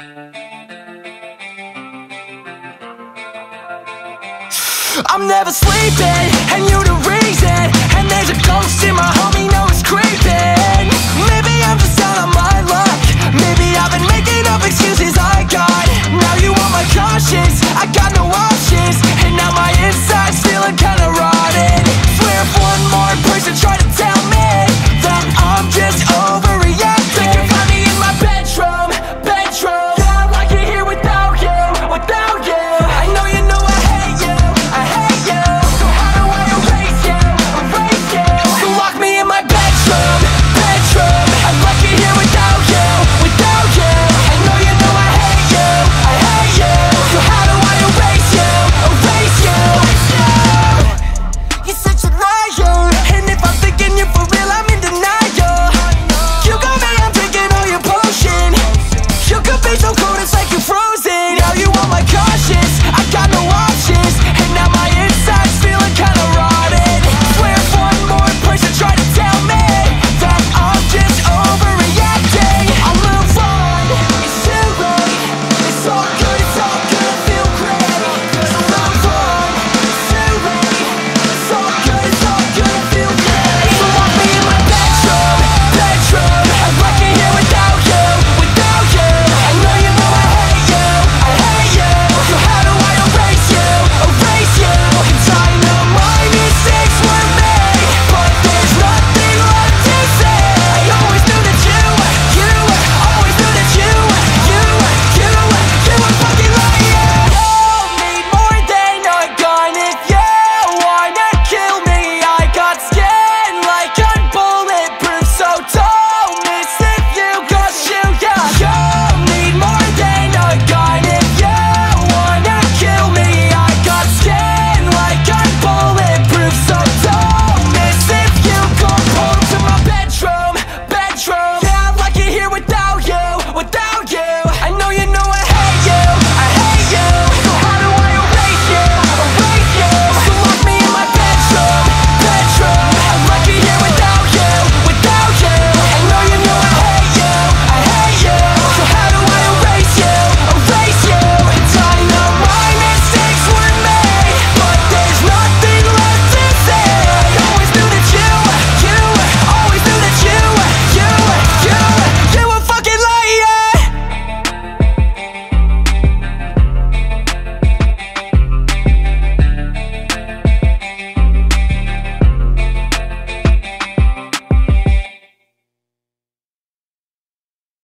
I'm never sleeping, and you're the reason, and there's a ghost in my home.